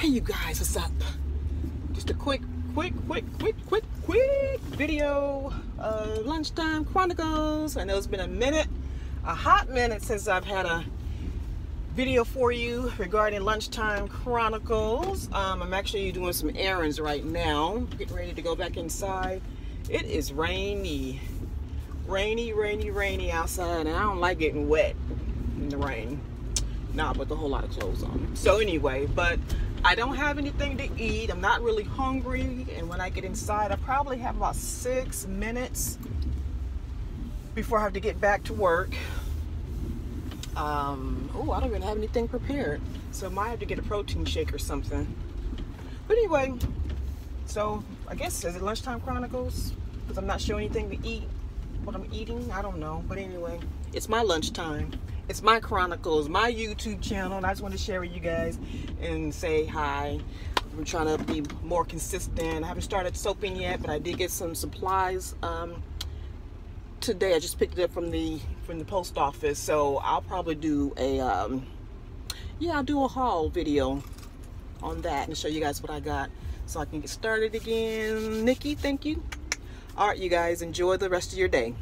Hey you guys, what's up? Just a quick, quick, quick, quick, quick, quick video of Lunchtime Chronicles. I know it's been a minute, a hot minute since I've had a video for you regarding Lunchtime Chronicles. Um, I'm actually doing some errands right now, getting ready to go back inside. It is rainy, rainy, rainy, rainy outside, and I don't like getting wet in the rain. Not with a whole lot of clothes on. So anyway, but I don't have anything to eat. I'm not really hungry. And when I get inside, I probably have about six minutes before I have to get back to work. Um, oh, I don't even have anything prepared. So I might have to get a protein shake or something. But anyway, so I guess is it lunchtime chronicles? Because I'm not showing anything to eat. What I'm eating, I don't know. But anyway, it's my lunchtime. It's my chronicles, my YouTube channel, and I just want to share with you guys and say hi. I'm trying to be more consistent. I haven't started soaping yet, but I did get some supplies um, today. I just picked it up from the from the post office, so I'll probably do a um, yeah, I'll do a haul video on that and show you guys what I got, so I can get started again. Nikki, thank you. All right, you guys, enjoy the rest of your day.